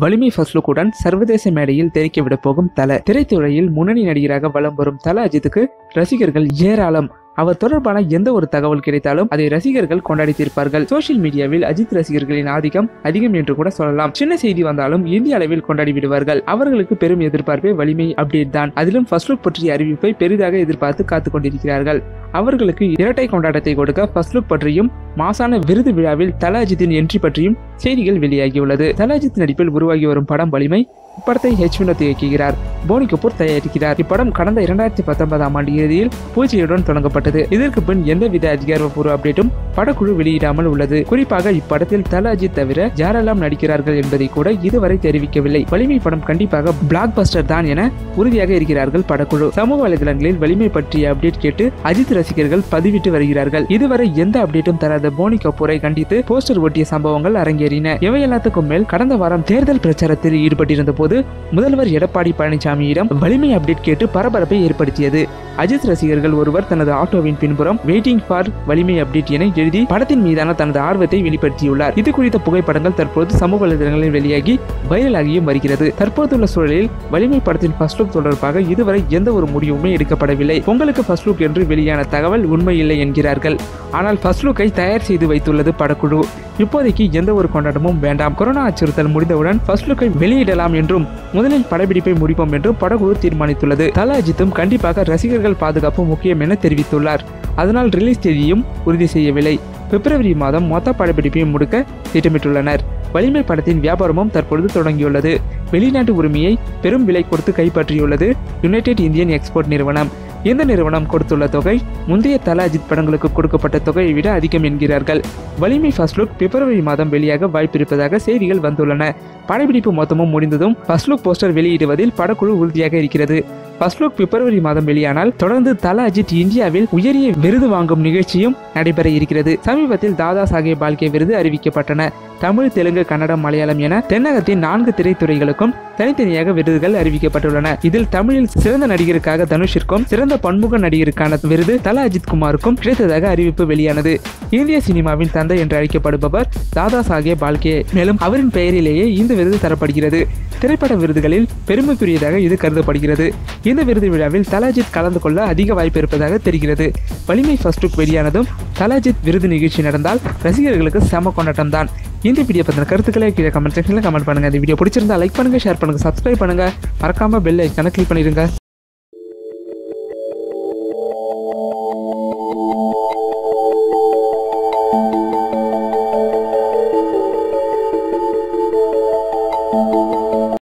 வலிமை ஃபர்ஸ்ட் சர்வதேச மேடையில் தெரிக்க விடப்போகும் போகும் தல திரைத்துறையில் முன்னணி நடிகராக வலம் வரும் தல அஜித்துக்கு ரசிகர்கள் ஏராளம். அவர் தொடர்பான எந்த ஒரு தகவல் கிடைத்தாலும் அதை ரசிகர்கள் கொண்டாடி தீர்ப்பார்கள் சோஷியல் மீடியாவில் அஜித் ரசிகர்களின் ஆதிக்கம் அதிகம் என்று கூட சொல்லலாம். சின்ன செய்தி வந்தாலும் இந்திய அளவில் கொண்டாடி விடுவார்கள். அவர்களுக்கு பெரும் எதிர்பார்ப்பே வலிமை அப்டேட் தான். அதிலும் ஃபர்ஸ்ட் லுக் பற்றிய அறிவிப்பை பெரிதாக எதிர்பார்த்து காத்துக் கொண்டிருக்கிறார்கள். அவர்களுக்கு இரட்டை கொண்டாட்டத்தை கொடுக்க ஃபர்ஸ்ட் லுக் பற்றியும் மாசான விருது விழாவில் தலாஜித்தின் என்ட்ரி பற்றியும் செய்திகள் வெளியாகியுள்ளது. தலாஜித் நடிப்பில் உருவாகி வரும் படம் வலிமை இப்படத்தை ஹெச் வினோத் இயக்குகிறார். போனி கபூர் தயாரிக்கிறார். இப்படம் கடந்த இரண்டாயிரத்தி பத்தொன்பதாம் ஆண்டு இறுதியில் பூஜையுடன் தொடங்கப்பட்டது. இதற்கு பின் எந்தவித அதிகாரப்பூர்வ அப்டேட்டும் படக்குழு வெளியிடாமல் உள்ளது. குறிப்பாக இப்படத்தில் தல அஜித் தவிர யாரெல்லாம் நடிக்கிறார்கள் என்பதை கூட இதுவரை தெரிவிக்கவில்லை. வலிமை படம் கண்டிப்பாக பிளாக் பஸ்டர் தான் என உறுதியாக இருக்கிறார்கள் படக்குழு. சமூக வலைதளங்களில் வலிமை பற்றிய அப்டேட் கேட்டு அஜித் ரசிகர்கள் பதிவிட்டு வருகிறார்கள். இதுவரை எந்த அப்டேட்டும் தராத போனி கபூரை கண்டித்து போஸ்டர் ஒட்டிய சம்பவங்கள் அரங்கேறின. இவை எல்லாத்துக்கும் மேல் கடந்த வாரம் தேர்தல் பிரச்சாரத்தில் ஈடுபட்டிருந்த போது முதல்வர் எடப்பாடி பழனிசாமியிடம் வலிமை அப்டேட் கேட்டு பரபரப்பை ஏற்படுத்தியது. அஜித் ரசிகர்கள் ஒருவர் தனது ஆட்டோவின் பின்புறம் வெயிட்டிங் ஃபார் வலிமை அப்டேட் என எழுதி படத்தின் மீதான தனது ஆர்வத்தை வெளிப்படுத்தியுள்ளார். இது குறித்த புகைப்படங்கள் தற்போது சமூக வலைதளங்களில் வெளியாகி வைரலாகியும் வருகிறது. தற்போதுள்ள சூழலில் வலிமை படத்தின் ஃபர்ஸ்ட் லுக் தொடர்பாக இதுவரை எந்த ஒரு முடிவுமே எடுக்கப்படவில்லை. உங்களுக்கு ஃபர்ஸ்ட் லுக் என்று வெளியான தகவல் உண்மையில்லை என்கிறார்கள். ஆனால் ஃபர்ஸ்ட் லுக்கை தயார் செய்து வைத்துள்ளது படக்குழு. இப்போதைக்கு எந்த ஒரு கொண்டாட்டமும் வேண்டாம். கொரோனா அச்சுறுத்தல் முடிந்தவுடன் ஃபர்ஸ்ட் லுக்கை வெளியிடலாம் என்றும் முதலில் படப்பிடிப்பை முடிப்போம் என்றும் படக்குழு தீர்மானித்துள்ளது. தல அஜித்தும் கண்டிப்பாக ரசிகர்கள் பாதுகாப்பு முக்கியம் என தெரிவித்துள்ளார். அதனால் ரிலீஸ் தேதியும் உறுதி செய்யவில்லை. பிப்ரவரி மாதம் மொத்த படப்பிடிப்பையும் முடிக்க திட்டமிட்டுள்ளனர். வலிமை படத்தின் வியாபாரமும் தற்பொழுது தொடங்கியுள்ளது. வெளிநாட்டு உரிமையை பெரும் விலை கொடுத்து கைப்பற்றியுள்ளது யுனைடெட் இந்தியன் எக்ஸ்போர்ட் நிறுவனம். இந்த நிறுவனம் கொடுத்துள்ள தொகை முந்தைய தல அஜித் படங்களுக்கு கொடுக்கப்பட்ட தொகையை விட அதிகம் என்கிறார்கள். வலிமை ஃபர்ஸ்ட் லுக் பிப்ரவரி மாதம் வெளியாக வாய்ப்பிருப்பதாக செய்திகள் வந்துள்ளன. படப்பிடிப்பு மொத்தமும் முடிந்ததும் ஃபர்ஸ்ட் லுக் போஸ்டர் வெளியிடுவதில் படக்குழு உறுதியாக இருக்கிறது. ஃபர்ஸ்ட் லுக் பிப்ரவரி மாதம் வெளியானால் தொடர்ந்து தல அஜித் இந்தியாவில் உயரிய விருது வாங்கும் நிகழ்ச்சியும் நடைபெற இருக்கிறது. சமீபத்தில் தாதா சாஹேப் பால்கே விருது அறிவிக்கப்பட்டன. தமிழ் தெலுங்கு கன்னடம் மலையாளம் என தென்னகத்தின் நான்கு திரைத்துறைகளுக்கும் தனித்தனியாக விருதுகள் அறிவிக்கப்பட்டுள்ளன. இதில் தமிழில் சிறந்த நடிகருக்காக தனுஷிற்கும் சிறந்த பன்முக நடிகருக்கான விருது தல அஜித் குமாருக்கும் கிடைத்ததாக அறிவிப்பு வெளியானது. இந்திய சினிமாவின் தந்தை என்று அழைக்கப்படுபவர் தாதா சாஹேப் பால்கே. மேலும் அவரின் பெயரிலேயே இந்த விருது தரப்படுகிறது. திரைப்பட விருதுகளில் பெருமைக்குரியதாக இது கருதப்படுகிறது. இந்த விருது விழாவில் தலாஜித் கலந்து கொள்ள அதிக வாய்ப்பு இருப்பதாக தெரிகிறது. வலிமை ஃபர்ஸ்ட் லுக் வெளியானதும் தலாஜித் விருது நிகழ்ச்சி நடந்தால் ரசிகர்களுக்கு செம கொண்டாட்டம் தான் இந்த வீடியோ பற்றின கருத்துக்களை கீழே கமெண்ட் செக்ஷனில் கமெண்ட் பண்ணுங்க. இந்த வீடியோ பிடிச்சிருந்தா லைக் பண்ணுங்கள் ஷேர் பண்ணுங்கள் சப்ஸ்கிரைப் பண்ணுங்கள் மறக்காமல் பெல் ஐக்கான கிளிக் பண்ணிடுங்க.